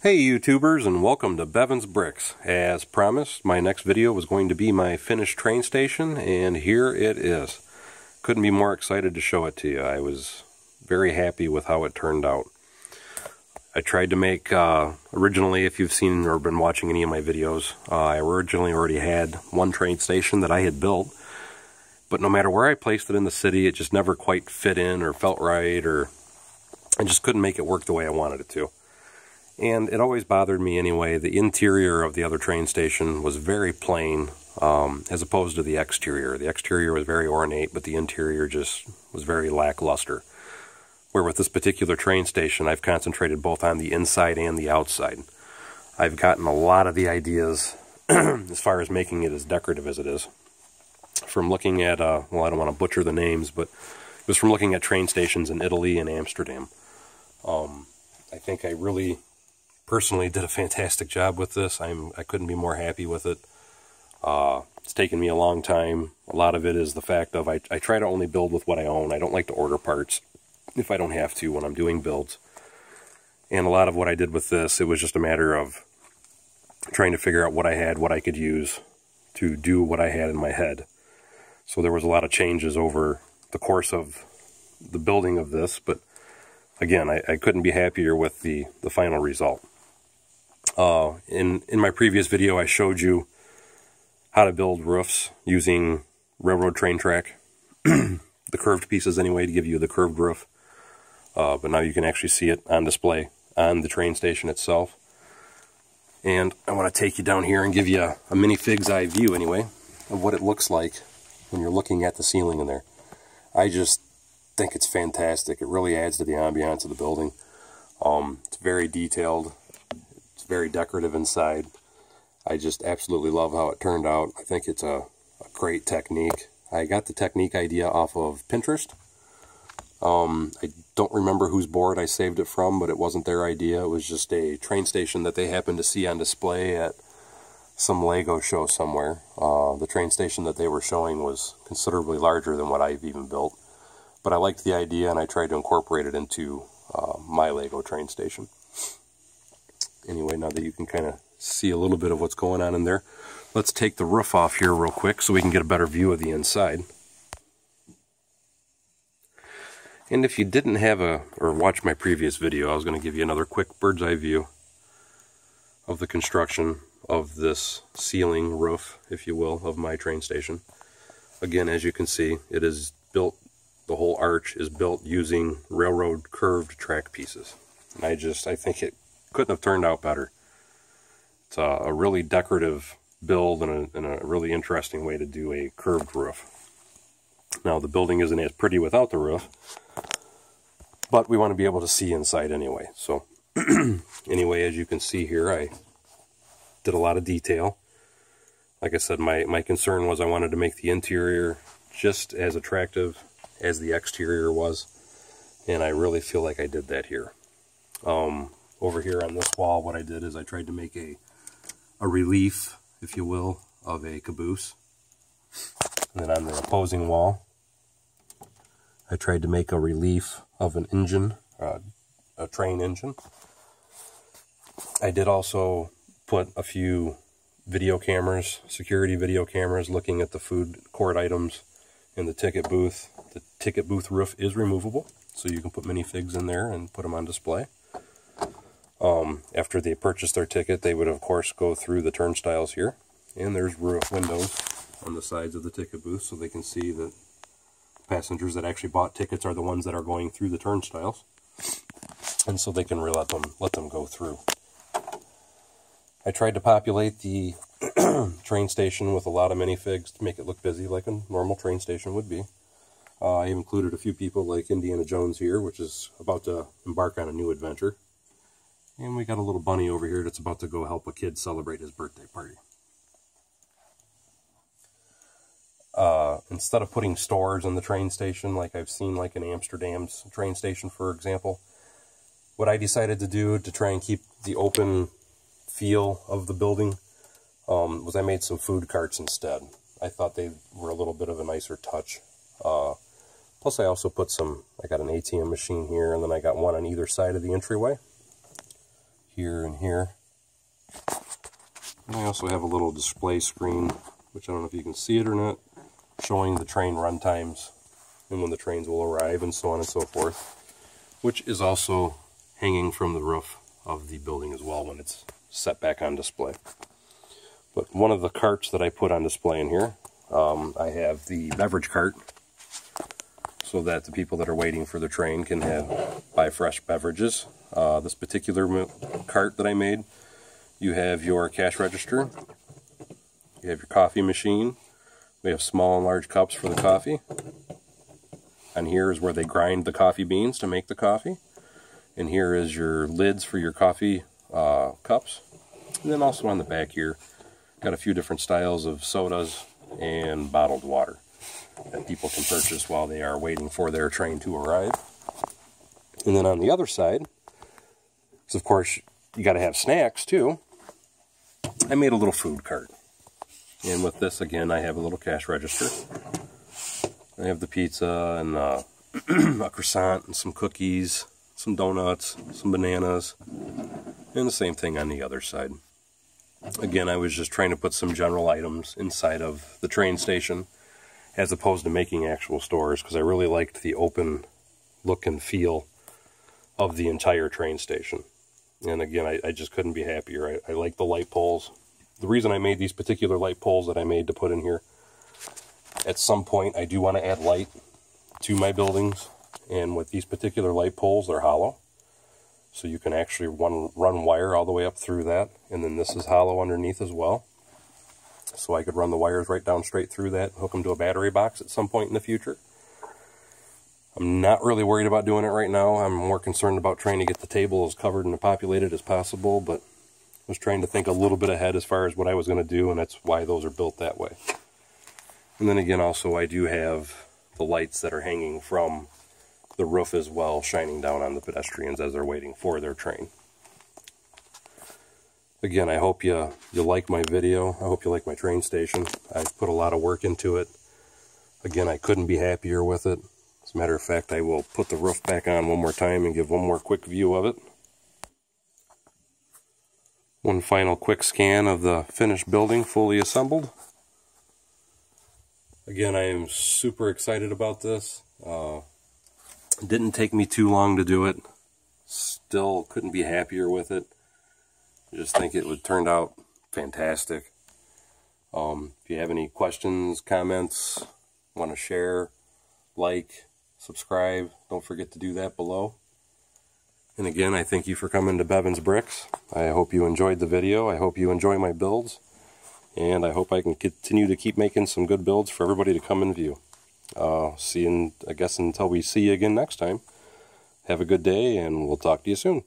Hey YouTubers and welcome to Bevins Bricks. As promised, my next video was going to be my finished train station and here it is. Couldn't be more excited to show it to you. I was very happy with how it turned out. I tried to make, uh, originally if you've seen or been watching any of my videos, uh, I originally already had one train station that I had built. But no matter where I placed it in the city, it just never quite fit in or felt right or I just couldn't make it work the way I wanted it to. And it always bothered me anyway. The interior of the other train station was very plain um, as opposed to the exterior. The exterior was very ornate, but the interior just was very lackluster. Where with this particular train station, I've concentrated both on the inside and the outside. I've gotten a lot of the ideas as far as making it as decorative as it is. From looking at, uh, well, I don't want to butcher the names, but it was from looking at train stations in Italy and Amsterdam. Um, I think I really personally did a fantastic job with this. I'm I couldn't be more happy with it. Uh, it's taken me a long time. A lot of it is the fact of I, I try to only build with what I own. I don't like to order parts if I don't have to when I'm doing builds. And a lot of what I did with this, it was just a matter of trying to figure out what I had, what I could use to do what I had in my head. So there was a lot of changes over the course of the building of this, but again, I, I couldn't be happier with the, the final result. Uh, in, in my previous video, I showed you how to build roofs using railroad train track. the curved pieces anyway to give you the curved roof. Uh, but now you can actually see it on display on the train station itself. And I want to take you down here and give you a, a mini fig's eye view anyway of what it looks like when you're looking at the ceiling in there. I just think it's fantastic. It really adds to the ambiance of the building. Um, it's very detailed very decorative inside. I just absolutely love how it turned out. I think it's a, a great technique. I got the technique idea off of Pinterest. Um, I don't remember whose board I saved it from, but it wasn't their idea. It was just a train station that they happened to see on display at some Lego show somewhere. Uh, the train station that they were showing was considerably larger than what I've even built. But I liked the idea and I tried to incorporate it into uh, my Lego train station anyway, now that you can kind of see a little bit of what's going on in there, let's take the roof off here real quick so we can get a better view of the inside. And if you didn't have a, or watch my previous video, I was going to give you another quick bird's eye view of the construction of this ceiling roof, if you will, of my train station. Again, as you can see, it is built, the whole arch is built using railroad curved track pieces. And I just, I think it couldn't have turned out better. It's a, a really decorative build and a, and a, really interesting way to do a curved roof. Now the building isn't as pretty without the roof, but we want to be able to see inside anyway. So anyway, as you can see here, I did a lot of detail. Like I said, my, my concern was I wanted to make the interior just as attractive as the exterior was. And I really feel like I did that here. Um, over here on this wall, what I did is I tried to make a, a relief, if you will, of a caboose. And then on the opposing wall, I tried to make a relief of an engine, uh, a train engine. I did also put a few video cameras, security video cameras, looking at the food court items in the ticket booth. The ticket booth roof is removable, so you can put many minifigs in there and put them on display. Um, after they purchase their ticket, they would of course go through the turnstiles here. And there's roof windows on the sides of the ticket booth so they can see that passengers that actually bought tickets are the ones that are going through the turnstiles. And so they can let them, let them go through. I tried to populate the train station with a lot of minifigs to make it look busy like a normal train station would be. Uh, I included a few people like Indiana Jones here, which is about to embark on a new adventure. And we got a little bunny over here that's about to go help a kid celebrate his birthday party. Uh, instead of putting stores in the train station like I've seen like in Amsterdam's train station for example, what I decided to do to try and keep the open feel of the building um, was I made some food carts instead. I thought they were a little bit of a nicer touch. Uh, plus I also put some, I got an ATM machine here and then I got one on either side of the entryway here and here. And I also have a little display screen, which I don't know if you can see it or not, showing the train run times and when the trains will arrive and so on and so forth, which is also hanging from the roof of the building as well when it's set back on display. But one of the carts that I put on display in here, um, I have the beverage cart so that the people that are waiting for the train can have buy fresh beverages. Uh, this particular cart that I made you have your cash register. You have your coffee machine. We have small and large cups for the coffee. And here is where they grind the coffee beans to make the coffee. And here is your lids for your coffee uh, cups. And then also on the back here, got a few different styles of sodas and bottled water that people can purchase while they are waiting for their train to arrive. And then on the other side, is of course you got to have snacks too. I made a little food cart. And with this, again, I have a little cash register. I have the pizza and uh, a croissant and some cookies, some donuts, some bananas, and the same thing on the other side. Again, I was just trying to put some general items inside of the train station as opposed to making actual stores because I really liked the open look and feel of the entire train station. And again, I, I just couldn't be happier. I, I like the light poles. The reason I made these particular light poles that I made to put in here, at some point I do want to add light to my buildings. And with these particular light poles, they're hollow. So you can actually run, run wire all the way up through that. And then this is hollow underneath as well. So I could run the wires right down straight through that, hook them to a battery box at some point in the future. I'm not really worried about doing it right now. I'm more concerned about trying to get the table as covered and populated as possible, but I was trying to think a little bit ahead as far as what I was going to do, and that's why those are built that way. And then again, also, I do have the lights that are hanging from the roof as well, shining down on the pedestrians as they're waiting for their train. Again, I hope you, you like my video. I hope you like my train station. I've put a lot of work into it. Again, I couldn't be happier with it. As a matter of fact, I will put the roof back on one more time and give one more quick view of it. One final quick scan of the finished building, fully assembled. Again, I am super excited about this. Uh, didn't take me too long to do it. Still couldn't be happier with it. I just think it would turned out fantastic. Um, if you have any questions, comments, want to share, like, subscribe. Don't forget to do that below. And again, I thank you for coming to Bevins Bricks. I hope you enjoyed the video. I hope you enjoy my builds. And I hope I can continue to keep making some good builds for everybody to come and view. Uh, see in, I guess, until we see you again next time. Have a good day, and we'll talk to you soon.